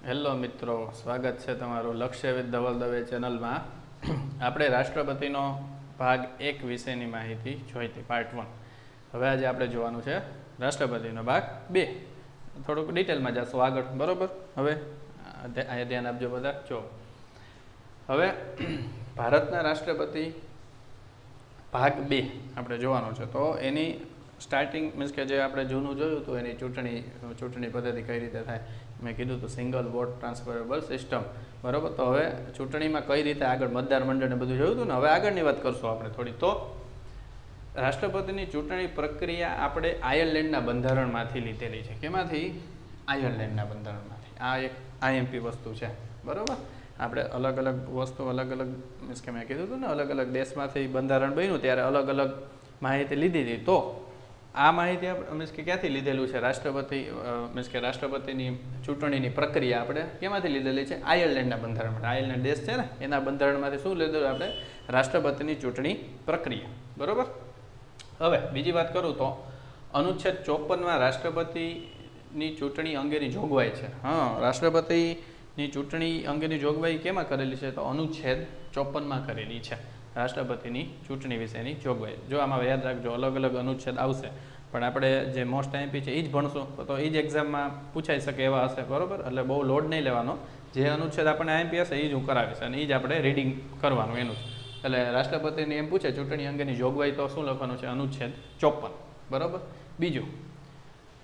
Hello મિત્રો, સ્વાગત છે તમારું લક્ષ્ય વિથ ધવલ દવે ચેનલમાં. આપણે રાષ્ટ્રપતિનો ભાગ એક વિશેની માહિતી જોઈ હતી પાર્ટ વન હવે આજે આપણે જોવાનું છે રાષ્ટ્રપતિનો ભાગ બે. થોડુંક ડિટેલમાં જશું આગળ, બરોબર? હવે અહીંયા ધ્યાન આપજો બધા. જો. હવે ભારતના રાષ્ટ્રપતિ ભાગ બે આપણે જોવાનો છે. તો એની સ્ટાર્ટિંગ મીન્સ કે જે આપણે જૂનું જોયું હતું, એની ચૂંટણી ચૂંટણી પદ્ધતિ કઈ રીતે થાય મેં કીધું હતું સિંગલ વોટ ટ્રાન્સફરેબલ સિસ્ટમ બરાબર? તો હવે ચૂંટણીમાં કઈ રીતે આગળ મતદાર મંડળને બધું જોયું હતું ને, હવે આગળની વાત કરશું આપણે થોડી. તો રાષ્ટ્રપતિની ચૂંટણી પ્રક્રિયા આપણે આયર્લેન્ડના બંધારણમાંથી લીધેલી છે. કેમાંથી? આયર્લેન્ડના બંધારણમાંથી. આ એક આઈએમપી વસ્તુ છે. બરાબર? આપણે અલગ અલગ વસ્તુ, અલગ અલગ, મીન્સ કે મેં કીધું હતું ને, અલગ અલગ દેશમાંથી બંધારણ બન્યું, ત્યારે અલગ અલગ માહિતી લીધી હતી. તો આ માહિતી આપણે મીન્સ કે ક્યાંથી લીધેલું છે? રાષ્ટ્રપતિ મીન્સ કે રાષ્ટ્રપતિની ચૂંટણીની પ્રક્રિયા આપણે કેમાંથી લીધેલી છે? આયર્લેન્ડના બંધારણમાં આયર્લેન્ડ દેશ છે ને, એના બંધારણમાંથી શું લીધેલું આપણે? રાષ્ટ્રપતિની ચૂંટણી પ્રક્રિયા. બરાબર? હવે બીજી વાત કરું તો, અનુચ્છેદ ચોપનમાં રાષ્ટ્રપતિની ચૂંટણી અંગેની જોગવાઈ છે. હા, રાષ્ટ્રપતિની ચૂંટણી અંગેની જોગવાઈ કેમાં કરેલી છે? તો અનુચ્છેદ ચોપનમાં કરેલી છે. રાષ્ટ્રપતિની ચૂંટણી વિશેની જોગવાઈ. જો આમાં યાદ રાખજો, અલગ અલગ અનુચ્છેદ આવશે. પણ આપણે જે મોસ્ટ એમપી છે એ જ ભણશું. તો એ જ એક્ઝામમાં પૂછાઈ શકે એવા હશે, બરાબર? એટલે બહુ લોડ નહીં લેવાનો. જે અનુચ્છેદ આપણને આઈએમપી હશે એ જ હું કરાવીશ અને એ જ આપણે રીડિંગ કરવાનું એનું જ. એટલે રાષ્ટ્રપતિને એમ પૂછે, ચૂંટણી અંગેની જોગવાઈ તો શું લખવાનું છે? અનુચ્છેદ ચોપન બરોબર? બીજું.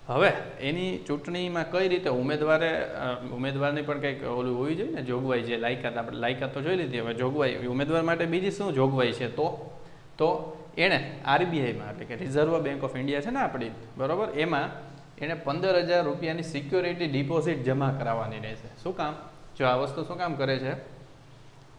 હવે એની ચૂંટણીમાં કઈ રીતે ઉમેદવારે ઉમેદવારની પણ કંઈક ઓલું હોવી જોઈએ ને? જોગવાઈ જે લાયકાત આપણે, લાયકાત તો જોઈ લીધી, હવે જોગવાઈ ઉમેદવાર માટે બીજી શું જોગવાઈ છે? તો તો એણે આરબીઆઈમાં એટલે કે રિઝર્વ બેંક ઓફ ઇન્ડિયા છે ને આપણી, બરાબર? એમાં એણે પંદર હજાર રૂપિયાની સિક્યોરિટી ડિપોઝિટ જમા કરાવવાની રહેશે. શું કામ? જો આ વસ્તુ શું કામ કરે છે?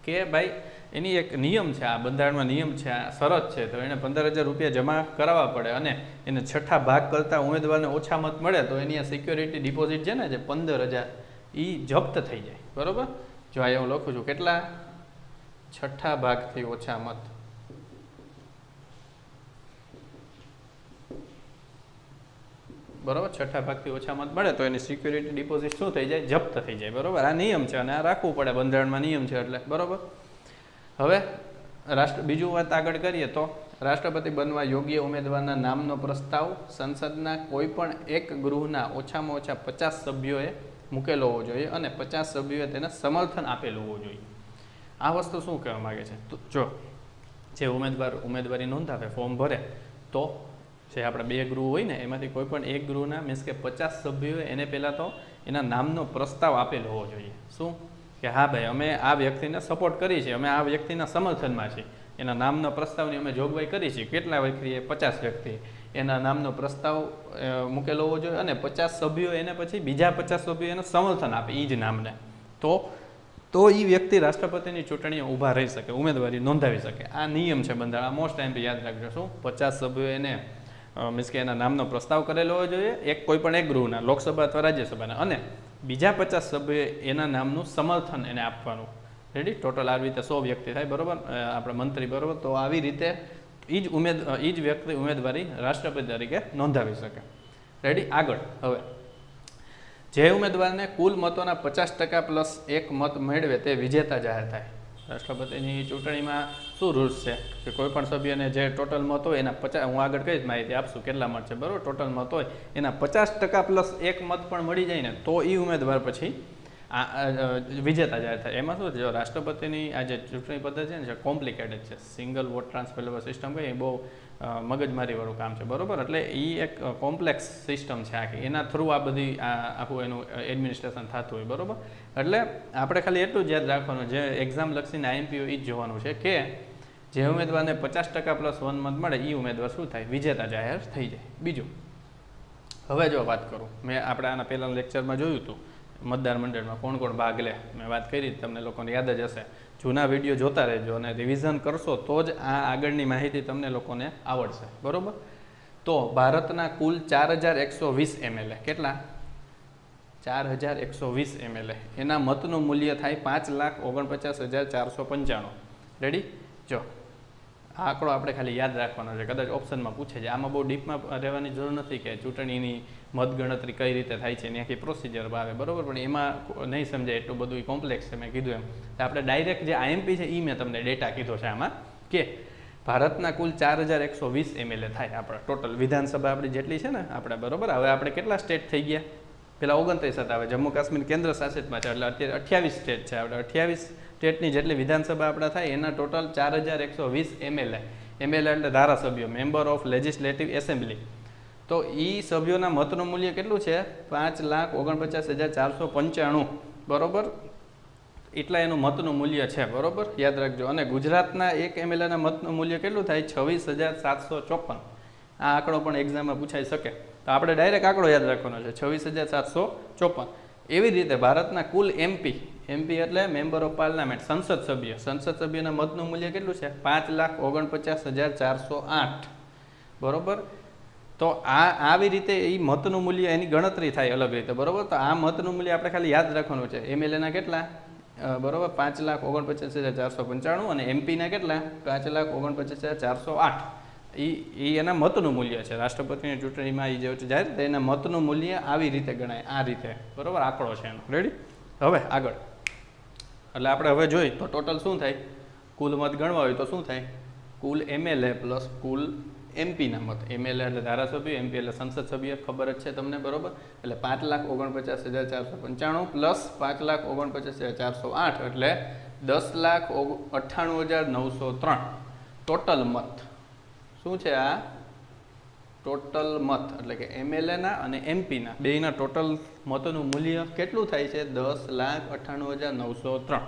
કે ભાઈ એની એક નિયમ છે, આ બંધારણમાં નિયમ છે, આ શરત છે, તો એને પંદર હજાર રૂપિયા જમા કરાવવા પડે અને એને છઠ્ઠા ભાગ કરતાં ઉમેદવારને ઓછા મત મળે, તો એની આ સિક્યોરિટી ડિપોઝિટ છે ને, જે પંદર હજાર એ જપ્ત થઈ જાય. બરોબર? જો આ હું લખું છું, કેટલા? છઠ્ઠા ભાગથી ઓછા મત. બરોબર? છઠ્ઠા ભાગથી ઓછા મત મળે, તો એની સિક્યુરિટી ડિપોઝિટ શું થઈ જાય? જપ્ત થઈ જાય. બરોબર? આ નિયમ છે અને આ રાખવું પડે, બંધારણમાં નિયમ છે એટલે. બરોબર? હવે, રાષ્ટ્ર, બીજું વાત આગળ કરીએ તો, રાષ્ટ્રપતિ બનવા યોગ્ય ઉમેદવારના નામનો પ્રસ્તાવ સંસદના કોઈ પણ એક ગૃહના ઓછામાં ઓછા પચાસ સભ્યોએ મૂકેલો હોવો જોઈએ અને પચાસ સભ્યોએ તેને સમર્થન આપેલું હોવું જોઈએ. આ વસ્તુ શું કહેવા માગે છે? તો જો, જે ઉમેદવાર, ઉમેદવારી નોંધાવે, ફોર્મ ભરે, તો જે આપણે બે ગૃહ હોય ને, એમાંથી કોઈ પણ એક ગૃહના, મીન્સ કે પચાસ સભ્યોએ એને પહેલાં તો એના નામનો પ્રસ્તાવ આપેલો હોવો જોઈએ. શું? કે હા ભાઈ, અમે આ વ્યક્તિને સપોર્ટ કરી છે, અમે આ વ્યક્તિના સમર્થનમાં છીએ. એના નામનો પ્રસ્તાવની અમે જોગવાઈ કરી છે કેટલા વ્યક્તિએ પચાસ વ્યક્તિ. એના નામનો પ્રસ્તાવ મૂકેલો હોવો જોઈએ અને પચાસ સભ્યો એને પછી બીજા પચાસ સભ્યો એને સમર્થન આપે એ જ નામને. તો તો એ વ્યક્તિ રાષ્ટ્રપતિની ચૂંટણીએ ઊભા રહી શકે, ઉમેદવારી નોંધાવી શકે. આ નિયમ છે બંધારણ. મોસ્ટ ટાઈમ યાદ રાખજો શું? પચાસ સભ્યો એને મીન્સ કે એના નામનો પ્રસ્તાવ કરેલો હોવો જોઈએ, એક કોઈ પણ એક ગૃહના, લોકસભા અથવા રાજ્યસભાના. અને બીજા પચાસ સભ્યોએ એના નામનું સમર્થન એને આપવાનું. રેડી ટોટલ આવી રીતે સો વ્યક્તિ થાય, બરાબર? આપણે મંત્રી, બરાબર? તો આવી રીતે એ જ ઉમેદ એ જ વ્યક્તિ, ઉમેદવારી રાષ્ટ્રપતિ તરીકે નોંધાવી શકે. રેડી આગળ. હવે. જે ઉમેદવારને કુલ મતોના પચાસ ટકા પ્લસ એક મત મેળવે તે વિજેતા જાહેર થાય. રાષ્ટ્રપતિની ચૂંટણીમાં શું રૂલ્સ છે? કે કોઈ પણ સભ્યને જે ટોટલ મત હોય એના પચાસ, હું આગળ કઈ માહિતી આપશું, કેટલા મત છે? બરાબર ટોટલ મત હોય, એના પચાસ ટકા પ્લસ એક મત પણ મળી જાય ને, તો એ ઉમેદવાર પછી આ વિજેતા જાહેર થાય, એમાં શું જો રાષ્ટ્રપતિની આ જે ચૂંટણી પદ્ધતિ છે ને, જે કોમ્પ્લિકેટેડ છે, સિંગલ વોટ ટ્રાન્સફર સિસ્ટમ કહીએ, એ બહુ મગજમારીવાળું કામ છે, બરોબર? એટલે એ એક કોમ્પ્લેક્સ સિસ્ટમ છે આખી. એના થ્રુ આ બધી, આ, આખું એનું એડમિનિસ્ટ્રેશન થતું હોય, બરોબર? એટલે આપણે ખાલી એટલું જ યાદ રાખવાનું, જે એક્ઝામ લક્ષીને આઈએમપીઓ એ જ જોવાનું છે કે, જે ઉમેદવારને પચાસ ટકા પ્લસ વન મત મળે એ ઉમેદવાર શું થાય? વિજેતા જાહેર થઈ જાય. બીજું, હવે જો વાત કરું, મેં આપણે આના પહેલાના લેક્ચરમાં જોયું હતું મતદાર મંડળમાં કોણ કોણ ભાગ લે? મેં વાત કરી, તમને લોકોને યાદ જ હશે. જૂના વીડિયો જોતા રહેજો અને રિવિઝન કરશો તો જ આ આગળની માહિતી તમને લોકોને આવડશે. બરાબર? તો ભારતના કુલ ચાર હજાર એકસો વીસ એમએલએ કેટલા? ચાર હજાર એકસો વીસ એમએલએ એના મતનું મૂલ્ય થાય પાંચ લાખ ઓગણપચાસ હજાર ચારસો પંચાણું. રેડી જો. આ આંકડો આપણે ખાલી યાદ રાખવાનો છે. કદાચ ઓપ્શનમાં પૂછે છે, આમાં બહુ ડીપમાં રહેવાની જરૂર નથી કે ચૂંટણીની મતગણતરી કઈ રીતે થાય છે એની પ્રોસિજર આવે. બરોબર, પણ એમાં નહીં સમજાય એટલું બધું કોમ્પ્લેક્સ છે મેં કીધું એમ. આપણે ડાયરેક્ટ જે આઈએમપી છે એ મેં તમને ડેટા કીધો છે આમાં કે ભારતના કુલ ચાર હજાર એકસો વીસ એમએલએ થાય આપણા ટોટલ વિધાનસભા આપણી જેટલી છે ને આપણે બરોબર, હવે આપણે કેટલા સ્ટેટ થઈ ગયા? પેલા ઓગણત્રીસ હતા, હવે જમ્મુ કાશ્મીર કેન્દ્ર શાસિતમાં છે, એટલે અત્યારે અઠ્યાવીસ સ્ટેટ છે. આપણે અઠ્યાવીસ સ્ટેટની જેટલી વિધાનસભા આપણા થાય, એના ટોટલ ચાર હજાર એકસો વીસ એમએલએ. એમએલએ એટલે ધારાસભ્યો, મેમ્બર ઓફ લેજિસ્લેટિવ એસેમ્બલી. તો એ સભ્યોના મતનું મૂલ્ય કેટલું છે? પાંચ લાખ ઓગણપચાસ હજાર ચારસો પંચાણું. બરાબર? એટલા એનું મતનું મૂલ્ય છે, બરાબર? યાદ રાખજો. અને ગુજરાતના એક એમએલએના મતનું મૂલ્ય કેટલું થાય? છવ્વીસ હજાર સાતસો ચોપન. આ આંકડો પણ એક્ઝામમાં પૂછાઈ શકે. તો આપણે ડાયરેક્ટ આંકડો યાદ રાખવાનો છે. છવ્વીસ હજાર સાતસો ચોપન. એવી રીતે ભારતના કુલ એમપી એમપી એટલે મેમ્બર ઓફ પાર્લામેન્ટ સંસદ સભ્ય. સંસદ સભ્યના મતનું મૂલ્ય કેટલું છે? પાંચ લાખ ઓગણપચાસ હજાર ચારસો આઠ. બરોબર? તો આ, આવી રીતે એ મતનું મૂલ્ય એની ગણતરી થાય અલગ રીતે. બરોબર? તો આ મતનું મૂલ્ય આપણે ખાલી યાદ રાખવાનું છે. એમએલએના કેટલા? બરાબર? પાંચ લાખ ઓગણપચાસ હજાર ચારસો પંચાણું અને એમપીના કેટલા? પાંચ લાખ ઓગણપચાસ હજાર ચારસો આઠ. એ એના મતનું મૂલ્ય છે. રાષ્ટ્રપતિની ચૂંટણીમાં એ જે તો એના મતનું મૂલ્ય આવી રીતે ગણાય. આ રીતે. બરોબર? આંકડો છે એનો. રેડી હવે આગળ. એટલે આપણે હવે જોઈએ તો ટોટલ શું થાય? કુલ મત ગણવા હોય તો શું થાય? કુલ એમએલએ પ્લસ કુલ એમપીના મત. એમએલએ એટલે ધારાસભ્ય, એમપી એટલે સંસદ સભ્ય ખબર જ છે તમને, બરોબર? એટલે પાંચ લાખ ઓગણપચાસ હજાર ચારસો પંચાણું પ્લસ પાંચ લાખ ઓગણપચાસ હજાર ચારસો આઠ, એટલે દસ લાખ અઠ્ઠાણું હજાર નવસો ત્રણ. ટોટલ મત. શું છે આ? ટોટલ મત, એટલે કે એમએલએના અને એમપીના બેયના ટોટલ મતોનું મૂલ્ય કેટલું થાય છે? દસ લાખ અઠ્ઠાણું હજાર નવસો ત્રણ.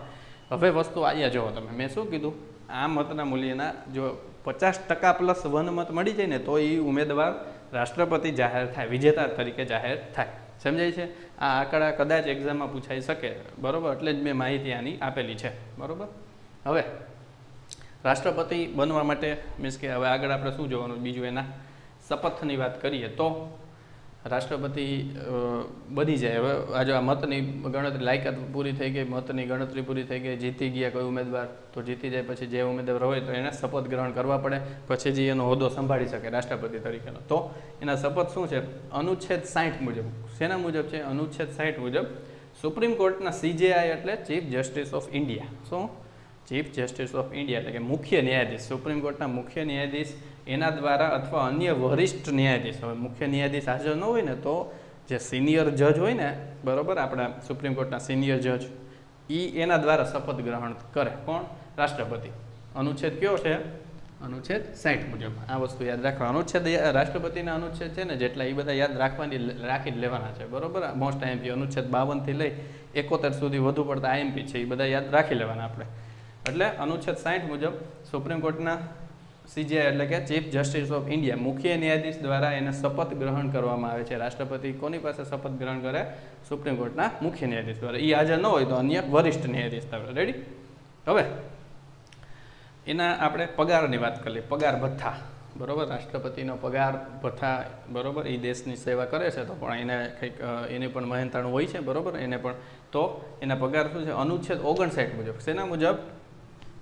હવે વસ્તુ અહીંયા જુઓ તમે. મેં શું કીધું? આ મતના મૂલ્યના જો પચાસ ટકા પ્લસ વન મત મળી જાય ને, તો એ ઉમેદવાર રાષ્ટ્રપતિ જાહેર થાય, વિજેતા તરીકે જાહેર થાય. સમજાય છે? આ આંકડા કદાચ એક્ઝામમાં પૂછાઈ શકે. બરોબર? એટલે જ મેં માહિતી આની આપેલી છે. બરાબર? હવે રાષ્ટ્રપતિ બનવા માટે મીન્સ કે હવે આગળ આપણે શું જોવાનું? બીજું એના શપથની વાત કરીએ તો રાષ્ટ્રપતિ બની જાય. હવે આજે આ મતની ગણતરી, લાયકાત પૂરી થઈ ગઈ, મતની ગણતરી પૂરી થઈ ગઈ, જીતી ગયા કોઈ ઉમેદવાર, તો જીતી જાય પછી જે ઉમેદવાર હોય તો એને શપથ ગ્રહણ કરવા પડે, પછી જે એનો હોદ્દો સંભાળી શકે રાષ્ટ્રપતિ તરીકેનો. તો એના શપથ શું છે? અનુચ્છેદ સાઠ મુજબ. શેના મુજબ છે? અનુચ્છેદ સાઠ મુજબ સુપ્રીમ કોર્ટના સીજેઆઈ એટલે ચીફ જસ્ટિસ ઓફ ઇન્ડિયા. શું? ચીફ જસ્ટિસ ઓફ ઇન્ડિયા એટલે કે મુખ્ય ન્યાયાધીશ સુપ્રીમ કોર્ટના મુખ્ય ન્યાયાધીશ, એના દ્વારા અથવા અન્ય વરિષ્ઠ ન્યાયાધીશ, હવે મુખ્ય ન્યાયાધીશ હાજર ન હોય ને તો જે સિનિયર જજ હોય ને, બરાબર, આપણા સુપ્રીમ કોર્ટના સિનિયર જજ એ એના દ્વારા શપથ ગ્રહણ કરે. કોણ? રાષ્ટ્રપતિ. અનુચ્છેદ કયો છે? અનુચ્છેદ સાઠ મુજબ. આ વસ્તુ યાદ રાખવા અનુચ્છેદ રાષ્ટ્રપતિના અનુચ્છેદ છે ને, જેટલા એ બધા યાદ રાખવાની રાખી જ લેવાના છે. બરોબર? મોસ્ટ આઈએમપી અનુચ્છેદ બાવનથી લઈ એકોતેર સુધી વધુ પડતા આઈએમપી છે એ બધા યાદ રાખી લેવાના આપણે. એટલે અનુચ્છેદ સાઠ મુજબ સુપ્રીમ કોર્ટના સીજીઆઈ એટલે કે ચીફ જસ્ટિસ ઓફ ઇન્ડિયા મુખ્ય ન્યાયાધીશ દ્વારા એને શપથ ગ્રહણ કરવામાં આવે છે. રાષ્ટ્રપતિ કોની પાસે શપથ ગ્રહણ કરે? સુપ્રીમ કોર્ટના મુખ્ય ન્યાયાધીશ દ્વારા. એ હાજર ન હોય તો અન્ય વરિષ્ઠ ન્યાયાધીશ દ્વારા. રેડી હવે એના આપણે પગારની વાત કરીએ પગાર ભથ્થા. બરોબર? રાષ્ટ્રપતિનો પગાર ભથ્થા, બરોબર? એ દેશની સેવા કરે છે તો પણ એને કંઈક એની પણ મહેનતાણું હોય છે. બરોબર? એને પણ તો એના પગાર શું છે? અનુચ્છેદ ઓગણસાઠ મુજબ. શેના મુજબ?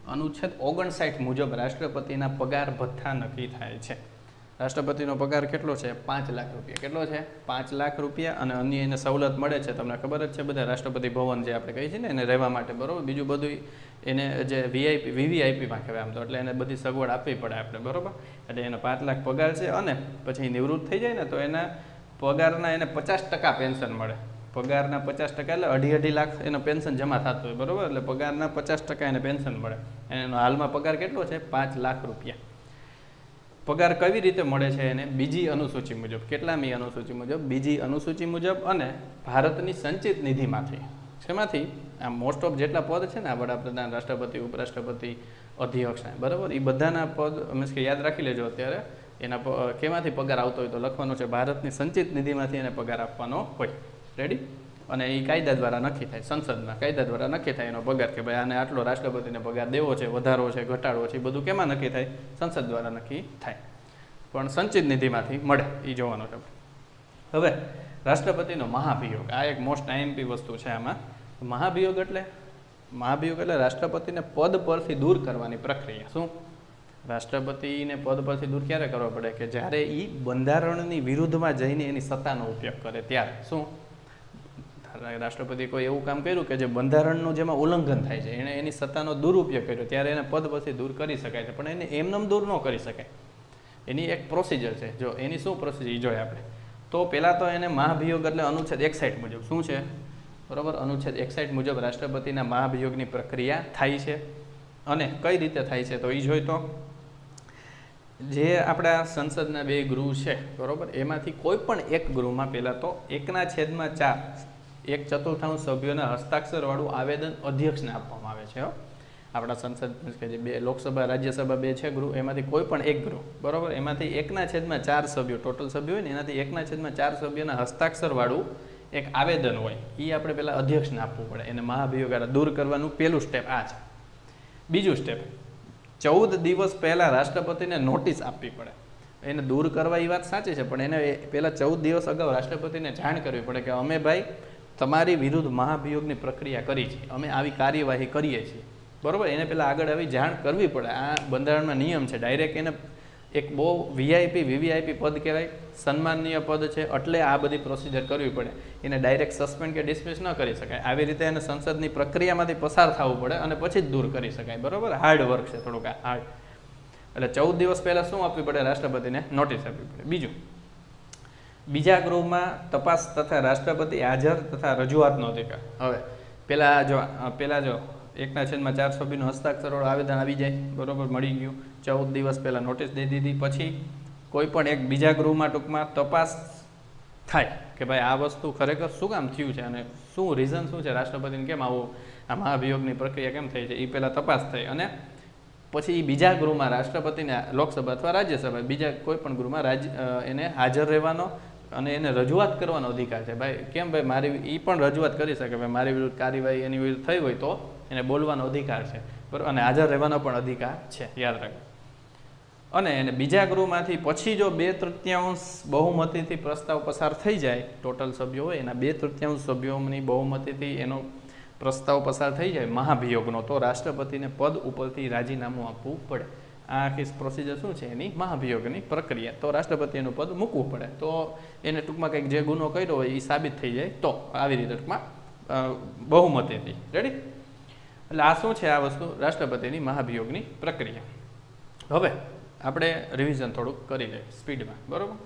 અનુચ્છેદ ઓગણસાઠ મુજબ રાષ્ટ્રપતિના પગાર ભથ્થા નક્કી થાય છે. રાષ્ટ્રપતિનો પગાર કેટલો છે? પાંચ લાખ રૂપિયા. કેટલો છે? પાંચ લાખ રૂપિયા અને અન્ય એને સવલત મળે છે. તમને ખબર જ છે બધા રાષ્ટ્રપતિ ભવન જે આપણે કહીએ છીએ ને, એને રહેવા માટે, બરાબર? બીજું બધું એને જે વીઆઈપી વીવીઆઈપીમાં કહેવાય આમ તો. એટલે એને બધી સગવડ આપવી પડે આપણે, બરાબર? એટલે એને પાંચ લાખ પગાર છે અને પછી નિવૃત્ત થઈ જાય ને, તો એના પગારના એને પચાસ ટકા પેન્શન મળે. પગારના પચાસ ટકા એટલે અઢી અઢી લાખ એનો પેન્શન જમા થતું હોય, બરોબર? એટલે પગારના પચાસ ટકા એને પેન્શન મળે. એનો હાલમાં પગાર કેટલો છે? પાંચ લાખ રૂપિયા. પગાર કેવી રીતે મળે છે એને? બીજી અનુસૂચિ મુજબ. કેટલામી અનુસૂચિ મુજબ? બીજી અનુસૂચિ મુજબ અને ભારતની સંચિત નિધિમાંથી. શેમાંથી? આ મોસ્ટ ઓફ જેટલા પદ છે ને, આ વડાપ્રધાન, રાષ્ટ્રપતિ, ઉપરાષ્ટ્રપતિ, અધ્યક્ષ બરાબર? એ બધાના પદ, મીન્સ કે યાદ રાખી લેજો અત્યારે, એના કેમાંથી પગાર આવતો હોય તો લખવાનો છે? ભારતની સંચિત નિધિમાંથી એને પગાર આપવાનો હોય. રેડી અને એ કાયદા દ્વારા નક્કી થાય, સંસદમાં કાયદા દ્વારા નક્કી થાય એનો પગાર કે ભાઈ આને આટલો રાષ્ટ્રપતિને પગાર દેવો છે, વધારો છે ઘટાડવો છે એ બધું કેમાં નક્કી થાય? સંસદ દ્વારા નક્કી થાય. પણ સંચિત નિધિમાંથી મળે એ જોવાનું છે. હવે, રાષ્ટ્રપતિનો મહાભિયોગ. આ એક મોસ્ટ આઈએમપી વસ્તુ છે આમાં. મહાભિયોગ એટલે? મહાભિયોગ એટલે રાષ્ટ્રપતિને પદ પરથી દૂર કરવાની પ્રક્રિયા. શું? રાષ્ટ્રપતિને પદ પરથી દૂર ક્યારે કરવા પડે? કે જ્યારે એ બંધારણની વિરુદ્ધમાં જઈને એની સત્તાનો ઉપયોગ કરે ત્યારે. શું? રાષ્ટ્રપતિ કોઈ એવું કામ કર્યું કે જે બંધારણનું જેમાં ઉલ્લંઘન થાય છે એણે એની સત્તાનો દુરુપયોગ કર્યો, ત્યારે એને પદ પછી દૂર કરી શકાય છે, પણ એને એમનેમ દૂર ન કરી શકાય. એની એક પ્રોસિજર છે, જો એની શું પ્રોસિજર એ જોઈએ આપણે. તો પહેલાં તો એને મહાભિયોગ એટલે અનુચ્છેદ એક્સાઇટ મુજબ. શું છે? બરાબર? અનુચ્છેદ એક્સાઇટ મુજબ રાષ્ટ્રપતિના મહાભિયોગની પ્રક્રિયા થાય છે. અને કઈ રીતે થાય છે તો એ જોઈ તો, જે આપણા સંસદના બે ગૃહ છે, બરાબર? એમાંથી કોઈ પણ એક ગૃહમાં પહેલાં તો એકના છેદમાં ચાર એક ચતુર્થાંશ સભ્યોના હસ્તાક્ષરવાળું આવેદન અધ્યક્ષને આપવામાં આવે છે. આપણા સંસદ કે જે બે લોકસભા, રાજ્યસભા બે છે ગૃહ, એમાંથી કોઈ પણ એક ગૃહ, બરાબર? એમાંથી એકના છેદમાં ચાર સભ્યો, ટોટલ સભ્યો હોય ને, એનાથી એકના છેદમાં ચાર સભ્યોના હસ્તાક્ષરવાળું એક આવેદન હોય. એ આપણે પહેલાં અધ્યક્ષને આપવું પડે. એને મહાભિયોગ દૂર કરવાનું પહેલું સ્ટેપ આ છે. બીજું સ્ટેપ ચૌદ દિવસ પહેલાં રાષ્ટ્રપતિને નોટિસ આપવી પડે. એને દૂર કરવા એ વાત સાચી છે, પણ એને પહેલાં ચૌદ દિવસ અગાઉ રાષ્ટ્રપતિને જાણ કરવી પડે કે અમે ભાઈ તમારી વિરુદ્ધ મહાભિયોગની પ્રક્રિયા કરી છે. અમે આવી કાર્યવાહી કરીએ છીએ. બરાબર? એને પહેલાં આગળ આવી જાણ કરવી પડે. આ બંધારણમાં નિયમ છે. ડાયરેક્ટ એને એક બહુ વીઆઈપી વીવીઆઈપી પદ કહેવાય. સન્માનનીય પદ છે. એટલે આ બધી પ્રોસિજર કરવી પડે. એને ડાયરેક્ટ સસ્પેન્ડ કે ડિસમિસ ન કરી શકાય. આવી રીતે એને સંસદની પ્રક્રિયામાંથી પસાર થવું પડે અને પછી જ દૂર કરી શકાય. બરાબર? હાર્ડ વર્ક છે થોડુંક હાર્ડ એટલે ચૌદ દિવસ પહેલાં શું આપવી પડે? રાષ્ટ્રપતિને નોટિસ આપવી પડે. બીજું? બીજા ગૃહમાં તપાસ તથા રાષ્ટ્રપતિ હાજર તથા રજૂઆતનો અધિકાર હવે, પેલા જો પેલા જો, એકના છેદમાં ચાર બીનું હસ્તાક્ષરવાળું આવેદન આવી જાય, બરોબર, મળી ગયું. ચૌદ દિવસ પહેલાં નોટિસ દઈ દીધી. પછી કોઈ પણ એક બીજા ગૃહમાં ટૂંકમાં તપાસ થાય કે ભાઈ આ વસ્તુ ખરેખર શું કામ થયું છે અને શું રીઝન શું છે? રાષ્ટ્રપતિને કેમ આવું, આ મહાભિયોગની પ્રક્રિયા કેમ થઈ છે? એ પહેલાં તપાસ થઈ. અને પછી બીજા ગૃહમાં રાષ્ટ્રપતિને લોકસભા અથવા રાજ્યસભા, બીજા કોઈ પણ ગૃહમાં રાજ્ય એને હાજર રહેવાનો અને એને રજૂઆત કરવાનો અધિકાર છે. ભાઈ, કેમ ભાઈ, મારી એ પણ રજૂઆત કરી શકે ભાઈ, મારી વિરુદ્ધ કાર્યવાહી એની વિરુદ્ધ થઈ હોય તો એને બોલવાનો અધિકાર છે. બરાબર અને હાજર રહેવાનો પણ અધિકાર છે. યાદ રાખો અને એને બીજા ગૃહમાંથી પછી જો બે તૃતીયાંશ બહુમતીથી પ્રસ્તાવ પસાર થઈ જાય, ટોટલ સભ્યો હોય, એના બે તૃતીયાંશ સભ્યોની બહુમતીથી એનો પ્રસ્તાવ પસાર થઈ જાય, મહાભિયોગનો, તો રાષ્ટ્રપતિને પદ ઉપરથી રાજીનામું આપવું પડે. આ આખી પ્રોસિજર શું છે એની? મહાભિયોગની પ્રક્રિયા. તો રાષ્ટ્રપતિ એનું પદ મૂકવું પડે. તો એને ટૂંકમાં કંઈક જે ગુનો કર્યો હોય એ સાબિત થઈ જાય. તો આવી રીતે ટૂંકમાં બહુમતેથી. રેડી એટલે આ શું છે આ વસ્તુ? રાષ્ટ્રપતિની મહાભિયોગની પ્રક્રિયા. હવે આપણે રિવિઝન થોડુંક કરી લઈએ સ્પીડમાં બરાબર?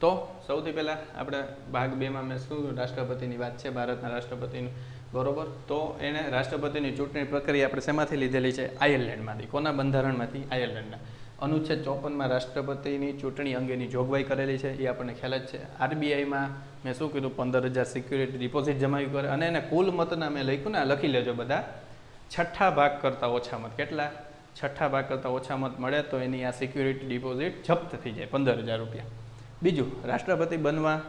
તો સૌથી પહેલાં આપણે ભાગ બેમાં મેં શું રાષ્ટ્રપતિની વાત છે. ભારતના રાષ્ટ્રપતિનું બરોબર? તો એને રાષ્ટ્રપતિની ચૂંટણી પ્રક્રિયા આપણે શેમાંથી લીધેલી છે? આયર્લેન્ડમાંથી, કોના બંધારણમાંથી? આયર્લેન્ડના. અનુચ્છેદ ચોપનમાં રાષ્ટ્રપતિની ચૂંટણી અંગેની જોગવાઈ કરેલી છે, એ આપણને ખ્યાલ જ છે. આરબીઆઈમાં મેં શું કીધું? પંદર હજાર સિક્યુરિટી ડિપોઝિટ જમાવી કરે. અને એને કુલ મતના મેં લખ્યું ને લખી લેજો બધા. છઠ્ઠા ભાગ કરતાં ઓછા મત. કેટલા? છઠ્ઠા ભાગ કરતાં ઓછા મત મળે તો એની આ સિક્યુરિટી ડિપોઝિટ જપ્ત થઈ જાય, પંદર હજાર રૂપિયા. બીજું, રાષ્ટ્રપતિ બનવા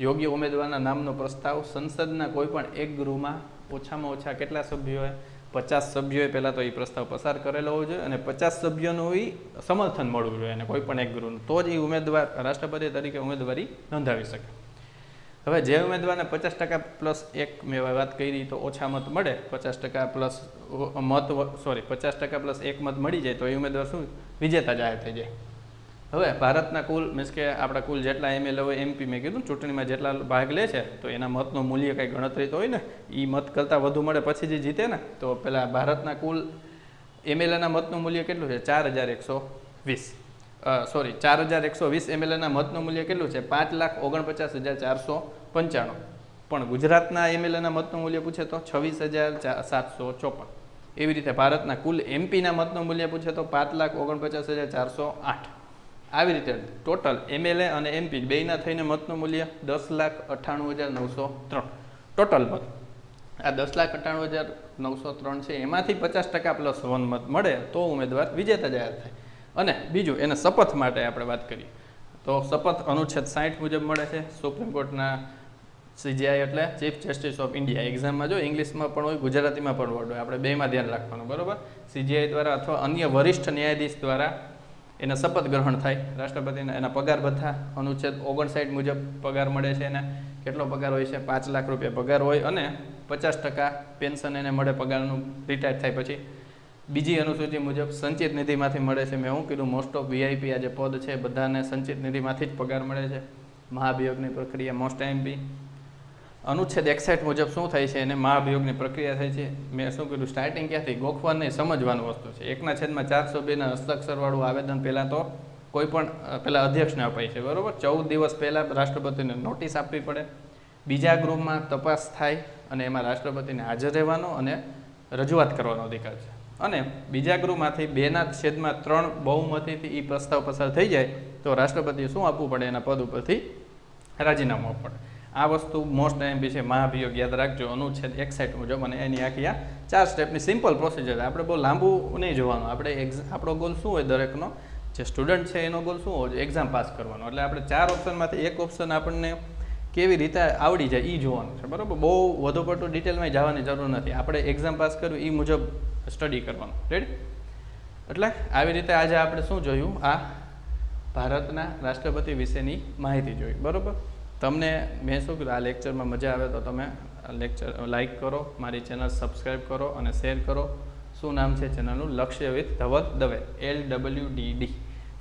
યોગ્ય ઉમેદવારના નામનો પ્રસ્તાવ સંસદના કોઈ પણ એક ગૃહમાં ઓછામાં ઓછા કેટલા સભ્યોએ પચાસ સભ્યોએ પહેલાં તો એ પ્રસ્તાવ પસાર કરેલો હોવો જોઈએ અને પચાસ સભ્યોનું એ સમર્થન મળવું જોઈએ અને કોઈ પણ એક ગૃહનું. તો જ એ ઉમેદવાર, રાષ્ટ્રપતિ તરીકે ઉમેદવારી નોંધાવી શકે. હવે જે ઉમેદવારને પચાસ ટકા પ્લસ એક મેં વાત કરી તો ઓછા મત મળે. પચાસ ટકા પ્લસ મત સોરી, પચાસ ટકા પ્લસ એક મત મળી જાય તો એ ઉમેદવાર શું? વિજેતા જાહેર થઈ જાય. હવે ભારતના કુલ, મીન્સ કે આપણા કુલ જેટલા એમએલએ હોય એમપી મેં કીધું ચૂંટણીમાં જેટલા ભાગ લે છે, તો એના મતનું મૂલ્ય કંઈ ગણતરી તો હોય ને એ મત કરતાં વધુ મળે પછી જે જીતે ને, તો પેલા ભારતના કુલ એમએલએના મતનું મૂલ્ય કેટલું છે? ચાર હજાર એકસો વીસ. સોરી ચાર હજાર એકસો વીસ એમએલએના મતનું મૂલ્ય કેટલું છે? પાંચ લાખ ઓગણપચાસ હજાર ચારસો પંચાણું. પણ ગુજરાતના એમએલએના મતનું મૂલ્ય પૂછે તો છવ્વીસ હજાર સાતસો ચોપન. એવી રીતે ભારતના કુલ એમપીના મતનું મૂલ્ય પૂછે તો પાંચ લાખ ઓગણપચાસ હજાર ચારસો આઠ. આવી રીતે ટોટલ એમએલએ અને એમપી બેયના થઈને મતનું મૂલ્ય દસ લાખ અઠ્ઠાણું હજાર નવસો ત્રણ. ટોટલ મત. આ દસ લાખ અઠ્ઠાણું હજાર નવસો ત્રણ છે. એમાંથી પચાસ ટકા પ્લસ વન મત મળે તો ઉમેદવાર વિજેતા જાહેર થાય. અને બીજું, એને શપથ માટે આપણે વાત કરીએ. તો શપથ અનુચ્છેદ સાઠ મુજબ મળે છે. સુપ્રીમ કોર્ટના સીજીઆઈ એટલે ચીફ જસ્ટિસ ઓફ ઇન્ડિયા એક્ઝામમાં જો ઇંગ્લિશમાં પણ હોય, ગુજરાતીમાં પણ વર્ડ હોય. આપણે બેમાં ધ્યાન રાખવાનું, બરાબર? સીજીઆઈ દ્વારા અથવા અન્ય વરિષ્ઠ ન્યાયાધીશ દ્વારા એના શપથ ગ્રહણ થાય. રાષ્ટ્રપતિના એના પગાર ભથ્થા અનુચ્છેદ ઓગણસાઠ મુજબ પગાર મળે છે એને. કેટલો પગાર હોય છે? પાંચ લાખ રૂપિયા પગાર હોય અને પચાસ ટકા પેન્શન એને મળે પગારનું, રિટાયર થાય પછી. બીજી અનુસૂચિ મુજબ સંચિત નિધિમાંથી મળે છે. મેં શું કીધું મોસ્ટ ઓફ વીઆઈપી આ જે પદ છે, બધાને સંચિત નિધિમાંથી જ પગાર મળે છે. મહાભિયોગની પ્રક્રિયા મોસ્ટ બી અનુચ્છેદ એકસાઠ મુજબ શું થાય છે એને મહાભિયોગની પ્રક્રિયા થાય છે? મેં શું કીધું? સ્ટાર્ટિંગ ક્યાંથી? ગોખવાની સમજવાનું વસ્તુ છે. એકના છેદમાં ચારસો બેના હસ્તાક્ષરવાળું આવેદન પહેલાં તો કોઈ પણ પહેલાં અધ્યક્ષને અપાય છે. બરાબર? ચૌદ દિવસ પહેલાં રાષ્ટ્રપતિને નોટિસ આપવી પડે. બીજા ગૃહમાં તપાસ થાય અને એમાં રાષ્ટ્રપતિને હાજર રહેવાનો અને રજૂઆત કરવાનો અધિકાર છે. અને બીજા ગૃહમાંથી બેના છેદમાં ત્રણ બહુમતીથી એ પ્રસ્તાવ પસાર થઈ જાય તો રાષ્ટ્રપતિએ શું આપવું પડે? એના પદ ઉપરથી રાજીનામું આપવું પડે. આ વસ્તુ મોસ્ટ એમ્પી છે, મહાભિયોગ યાદ રાખજો, અનુચ્છેદ એકસાઇટ મુજબ અને એની આખી આ ચાર સ્ટેપની સિમ્પલ પ્રોસિજર આપણે બહુ લાંબુ નહીં જોવાનું. આપણે આપણો ગોલ શું હોય દરેકનો? જે સ્ટુડન્ટ છે એનો ગોલ શું હોય? એક્ઝામ પાસ કરવાનો. એટલે આપણે ચાર ઓપ્શનમાંથી એક ઓપ્શન આપણને કેવી રીતે આવડી જાય એ જોવાનું છે. બરાબર? બહુ વધુ પડતું ડિટેલમાં જવાની જરૂર નથી. આપણે એક્ઝામ પાસ કરવું એ મુજબ સ્ટડી કરવાનું. રેડી એટલે આવી રીતે આજે આપણે શું જોયું? આ ભારતના રાષ્ટ્રપતિ વિશેની માહિતી જોઈ. બરાબર? તમને મેં શું કીધું, આ લેક્ચરમાં મજા આવે તો તમે લેક્ચર લાઇક કરો, મારી ચેનલ સબસ્ક્રાઈબ કરો અને શેર કરો. શું નામ છે ચેનલનું Lakshya with Dhaval Dave. L W D D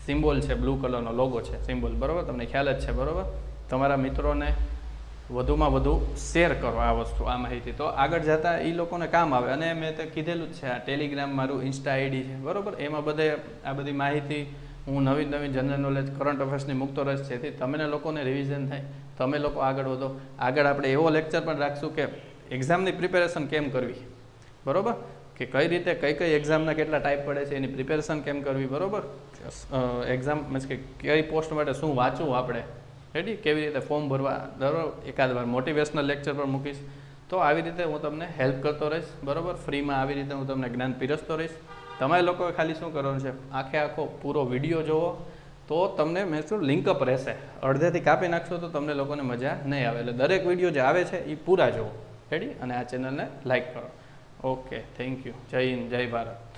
symbol છે બ્લુ કલરનો લોગો છે સિમ્બોલ બરાબર? તમને ખ્યાલ જ છે, બરાબર? તમારા મિત્રોને વધુમાં વધુ શેર કરો આ વસ્તુ, આ માહિતી. તો આગળ જતાં એ લોકોને કામ આવે. અને મેં તો કીધેલું જ છે, આ ટેલિગ્રામ મારું ઇન્સ્ટા આઈડી છે, બરાબર? એમાં બધે, આ બધી માહિતી હું નવી નવી જનરલ નોલેજ કરંટ અફેર્સની મુક્તો રસ જેથી તમને લોકોને રિવિઝન થાય. તમે લોકો આગળ વધો. આગળ આપણે એવો લેક્ચર પણ રાખશું કે એક્ઝામની પ્રિપેરેશન કેમ કરવી? બરાબર? કે કઈ રીતે કઈ કઈ એક્ઝામના કેટલા ટાઈપ પડે છે, એની પ્રિપેરેશન કેમ કરવી? બરાબર? એક્ઝામ મીન્સ કે કઈ પોસ્ટ માટે શું વાંચવું આપણે? રેડી કેવી રીતે ફોર્મ ભરવા? બરાબર એકાદ વાર મોટિવેશનલ લેક્ચર પર મૂકીશ. તો આવી રીતે હું તમને હેલ્પ કરતો રહીશ. બરાબર? ફ્રીમાં આવી રીતે હું તમને જ્ઞાન પીરસતો રહીશ. તમારે લોકોએ ખાલી શું કરવાનું છે? આખે આખો પૂરો વીડિયો જોવો. તો તમને મેં શું લિંકઅપ રહેશે. અડધેથી કાપી નાખશો તો તમને લોકોને મજા નહીં આવે. એટલે દરેક વીડિયો જે આવે છે એ પૂરા જુઓ રેડી અને આ ચેનલને લાઈક કરો. ઓકે થેન્ક યુ જય હિન્દ, જય ભારત.